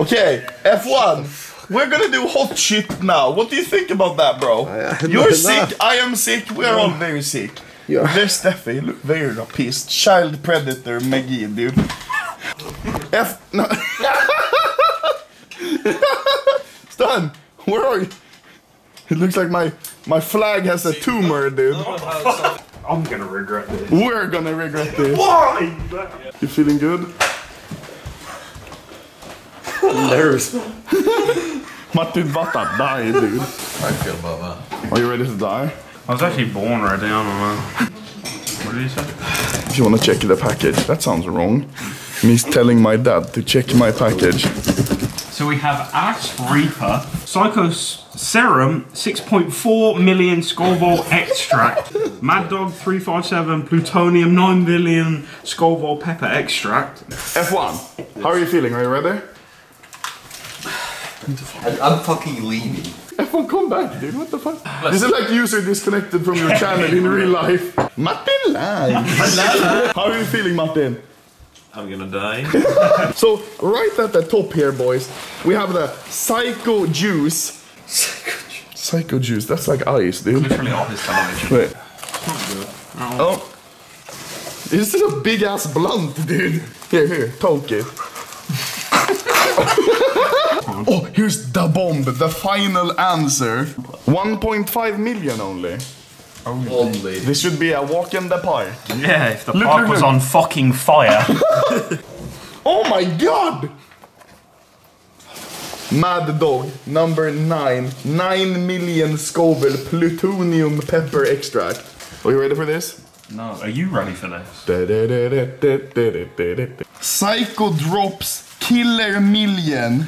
Okay, F1. We're gonna do hot shit now. What do you think about that, bro? I- You're sick. no. I am sick. We are all very sick. Yeah. There's Steffi. Look very pissed. Child predator, Maggie, dude. F. No. Stan, where are you? It looks like my my flag has a tumor, dude. I'm gonna regret this. We're gonna regret this. Why? You feeling good? Nervous. Martin Vatta, die, dude. I feel about that. Are you ready to die? I was actually born ready, I don't know. What did he say? If you wanna check the package, that sounds wrong. Me telling my dad to check my package. So we have Ass Reaper, Psycho Serum, 6.4 million Scoville extract, Mad Dog 357, Plutonium 9 million Scoville pepper extract. F1, how are you feeling? Are you ready? I'm fucking leaving. F1, come back, dude. What the fuck? This is like user disconnected from your channel in real life. Martin live. how are you feeling, Martin? I'm gonna die. So, right at the top here, boys, we have the Psycho Juice. Psycho Juice, that's like ice, dude. Literally off his television. Wait. Oh. This is a big ass blunt, dude. Here, here, poke it. oh, here's the bomb, the final answer. 1.5 million only. Only. This should be a walk in the park. Yeah, if the Look, park look, was look. on fucking fire. Oh my god! Mad Dog, number 9. 9 million Scoville plutonium pepper extract. Are you ready for this? no, are you ready for this? Psycho Drops Killer Million.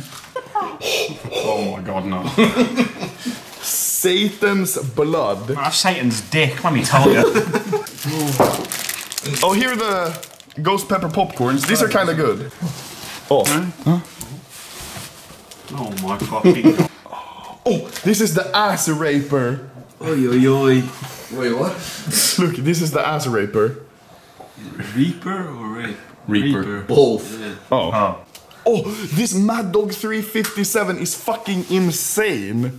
Oh my god, no. Satan's Blood. That's Satan's dick, let me tell you. Oh, here are the Ghost Pepper Popcorns. These are kind of good. Oh. oh my fucking god. oh, this is the Ass Raper. Oi, oi, oi. Wait, what? Look, this is the Ass Raper. Reaper or rape? Reaper. Both. Oh. Oh. Oh, this Mad Dog 357 is fucking insane.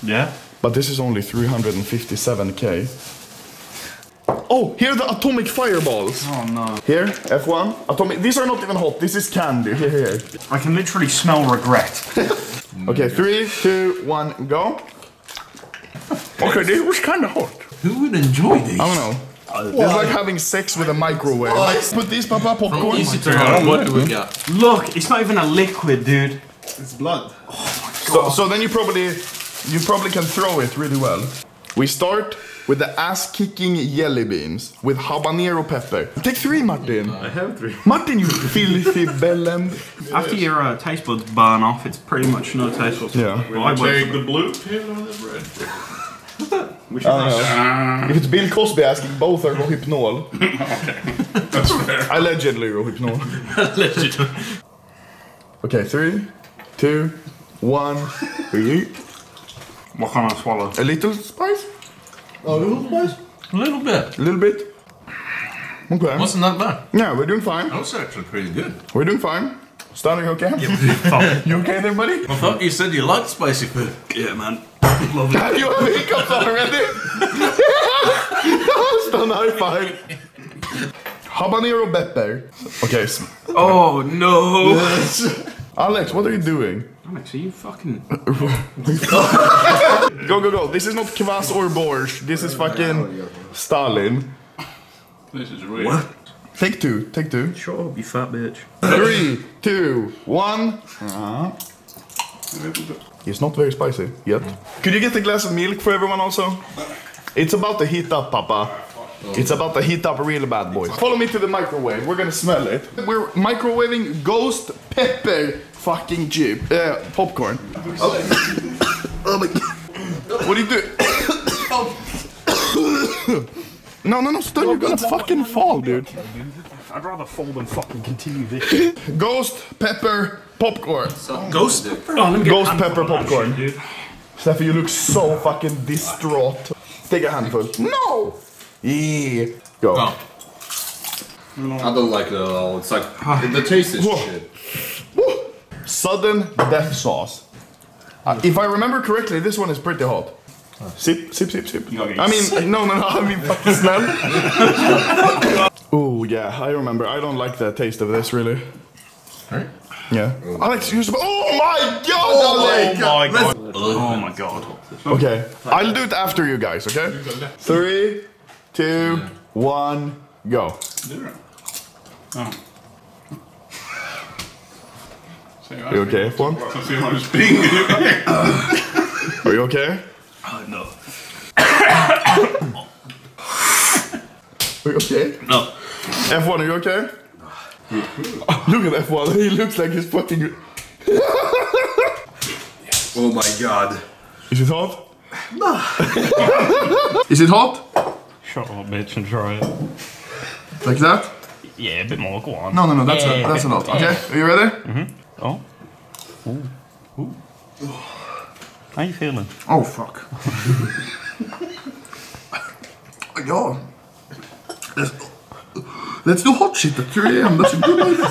Yeah? But this is only 357k. Oh, here are the atomic fireballs. Oh no. Here, F1. Atomic. These are not even hot. This is candy. Here, here. I can literally smell regret. Okay, three, two, one, go. Okay, this was kind of hot. Who would enjoy these? I don't know. It's like having sex with a microwave. Put these papa popcorn. Easy to run. What do we got? Look, it's not even a liquid, dude. It's blood. So, so then you probably, you probably can throw it really well. We start with the ass-kicking jelly beans with habanero pepper. Take three, Martin. I have three. Martin, you filthy bellend. After your uh, taste buds burn off, it's pretty much no taste whatsoever. Yeah. Well, I went for the blue pin on the bread. We should I don't know. Ah. If it's Bill Cosby asking, both are Rohypnol. That's fair. Allegedly Rohypnol. Allegedly. Okay, three, two, one. three. What can I swallow? A little spice? A little spice? A little bit. A little bit? Okay. Wasn't that bad. Yeah, we're doing fine. That was actually pretty good. We're doing fine. Stan, you okay? Fuck. You okay there, buddy? I thought you said you liked spicy food. Yeah, man. Have you have hiccups already? Stan, high five. Habanero pepper. Okay, s- Oh no! Alex, what are you doing? Alex, are you fucking? Go, go, go. This is not kvass or borscht. This is fucking Stalin. This is real. What? Take two, take two. Shut up, you fat bitch. Three, two, one. Uh-huh. It's not very spicy yet. Could you get a glass of milk for everyone also? It's about to heat up, Papa. It's about to heat up real bad, boys. Follow me to the microwave. We're gonna smell it. We're microwaving ghost pepper fucking chip. Uh, popcorn. Oh my What do you do? no, no, no, Stan, you're gonna fucking fall, dude. I'd rather fall than fucking continue this. Ghost pepper popcorn. Ghost pepper? Oh, let me get Ghost pepper popcorn. shit. Steffi, you look so fucking distraught. Take a handful. No! Yeah. Go. Oh. I don't like it at all. It's like the taste is Whoa. shit. Woo. Sudden death sauce. Uh, if I remember correctly, this one is pretty hot. Sip, sip, sip, sip. I mean, no, no, no. I mean, fucking smell. oh yeah, I remember. I don't like the taste of this really. Right? Yeah. Alex, you're supposed. Oh my god, Oh Alex! my oh god. Oh my god. Okay, I'll do it after you guys. Okay. Three, two, one, go. Oh. You okay, F1? Se har du springer. Are you okay? Oh no. Are you okay? No. F1, are you okay? Look at F1. He looks like he's fucking. Oh my god. Is it hot? No. Is it hot? Shut up, bitch, and try it. Like that? Yeah, a bit more. Go on. No, no, no. That's a, that's a lot. Okay, are you ready? Mm-hmm. Oh. Ooh. Ooh. How you feeling? Oh fuck. ja. Let's, let's do hot shit at 3 a.m. That's a good idea.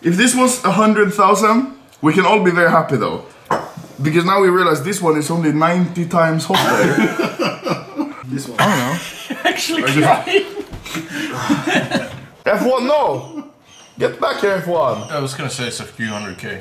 If this was a hundred thousand, we can all be very happy though. Because now we realize this one is only 90 times hotter. This one. I don't know. Actually, try. F1, no! Get back here, F1. I was gonna say it's a few hundred K.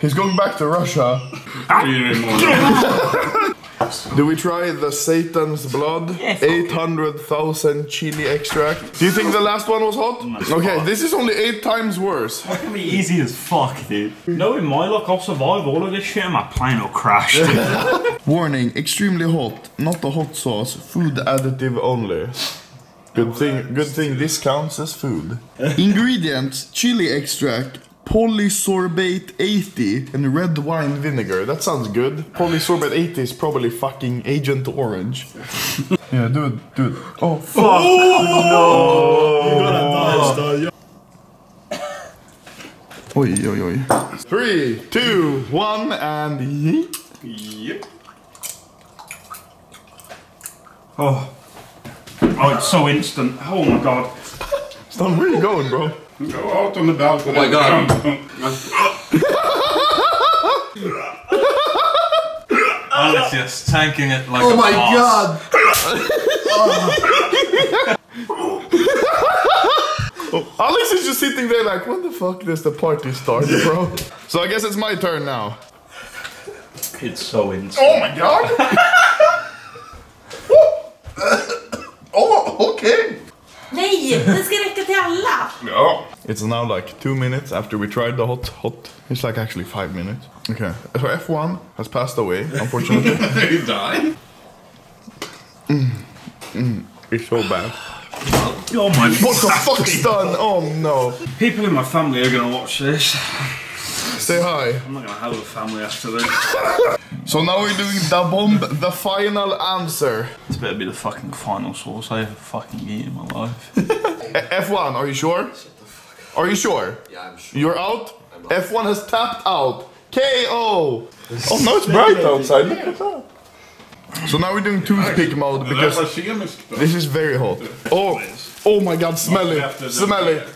He's going back to Russia. Do we try the Satan's blood? Yeah, fuck it. 800,000 chili extract. Do you think the last one was hot? Mm. Okay, this is only eight times worse. It's gonna be easy as fuck, dude. Knowing my luck, I'll survive all of this shit and my plane will crash. dude. Warning, extremely hot, not the hot sauce, food additive only. Good thing, good thing this counts as food. Ingredients, chili extract, polysorbate 80, and red wine vinegar. That sounds good. Polysorbate 80 is probably fucking Agent Orange. yeah, do it, do it. Oh, fuck! Oj, oj, oj. Three, two, one, and yeet. yep. Oh. Oh, it's so instant. Oh my god. Stan, where are you going, bro? Go out on the balcony. Oh my God. Alex just tanking it like Oh a my boss. god. Alex is just sitting there like, when the fuck does the party start, bro? so I guess it's my turn now. It's so instant. Oh my god! oh, okay. Nej, det ska It's now like two minutes after we tried the hot, hot. It's like actually five minutes. Okay, so F1 has passed away, unfortunately. you die? Mm, mm. it's so bad. Oh, oh my What the fuck's done? Oh no. People in my family are gonna watch this. Say hi. I'm not gonna have a family after this. So now we're doing the Bomb, the final answer. This better be the fucking final sauce I ever fucking eat in my life. F1, are you sure? Are you sure? Yeah, I'm sure. You're out? F1 has tapped out. KO! Oh, no, it's bright outside. Look at that. So now we're doing toothpick mode because var kemiskt då. this is very hot. Oh, oh my god, smell it. Smell it.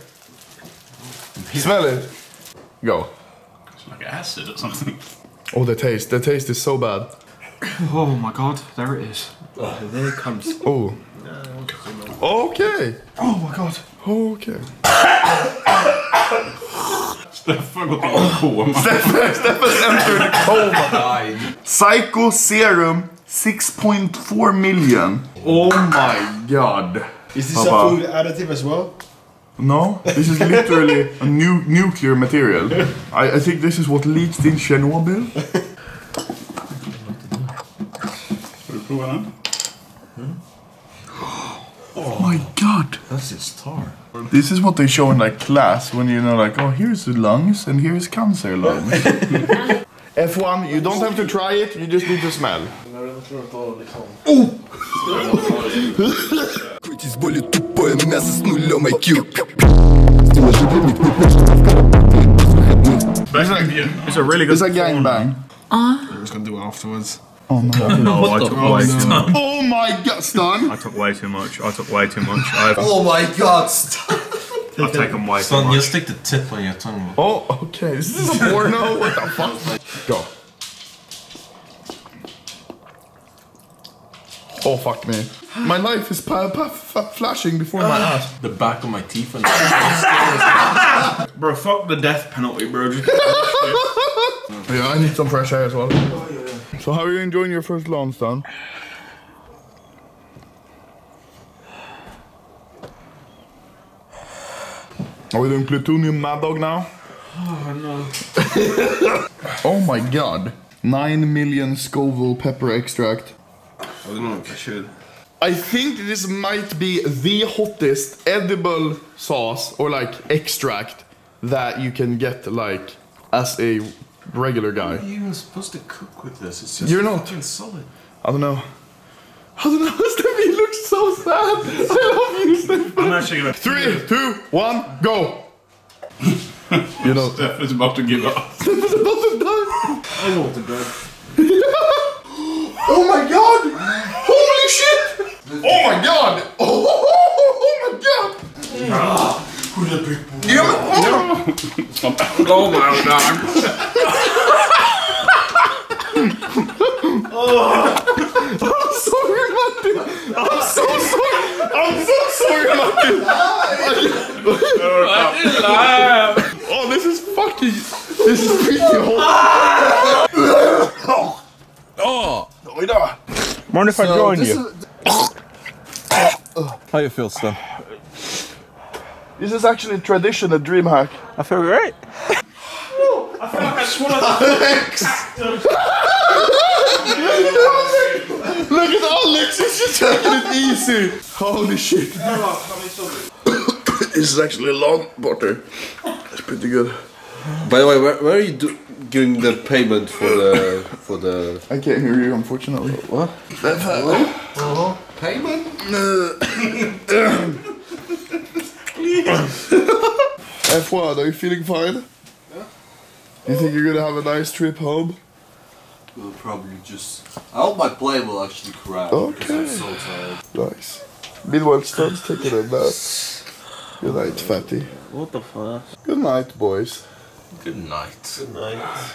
Smell it. Go. It's like acid or something. Oh, the taste. The taste is so bad. Oh my god, there it is. There it comes. Oh. Okay. Oh my god. Okay. Stefan gått in i koma. Steffen's entered coma. Psycho Serum 6.4 million. Oh my god. Is this Papa. a food additive as well? No, this is literally a new nuclear material. I, I think this is what leaked in Chernobyl. Ska du prova den? Oh my god. That's his tar. This is what they show in like class when you know like, oh here's the lungs and here's cancer lungs. F1, you don't have to try it, you just need to smell. Крутись более тупое мясо с нулем IQ It's a really good It's a gangbang. I was gonna do it afterwards. Oh no, I took way too much. Oh my god, Stan! I took way too much. I took way too much. I Oh my god, stop. I'll take them way too Son, much. just stick the tip on your tongue. Oh, okay. This is a porno. What the fuck? Go. Oh fuck me. My life is pa- pa- fa- flashing before my eyes. The back of my teeth and Bro, fuck the death penalty, bro. Yeah, I need some fresh air as well. Oh, so how are you enjoying your first lunch, Dan? Are we doing plutonium mad dog now? Oh no. oh my god. 9 million Scoville pepper extract. I don't know if I should. I think this might be the hottest edible sauce or like extract that you can get like as a regular guy. How are you even supposed to cook with this? It's just You're not. solid. I don't know. I don't know. Steffi looks so sad. I love you, Steffi. I'm actually gonna. Three, two, one, go. you know, Steph is about to give up. Steffi's about to die. I want to bed. Oh my god! Holy shit! Oh my god! Oh, my god! Who's Ja, men, oh. Oh my god. I'm sorry, Martin! I'm so sorry! I'm so sorry, Martin! oh, this is fucking... This is pretty hot. Oh. Oh, Mind if I join you? How you feel, Stan? This is actually traditional DreamHack. I feel great. I feel like I swallowed Look at Alex, he's just taking it easy. Holy shit. this is actually a long butter. It's pretty good. By the way, where, where are you do, giving the payment for the for the I can't hear you, unfortunately. what? Payment? F1, are you feeling fine? Yeah. You think you're gonna have a nice trip home? We'll probably just. I hope my plane will actually crash because I'm so tired. Nice. Meanwhile, Stan's taking a nap. Good night, fatty. What the fuck? Good night, boys. Good night. Good night.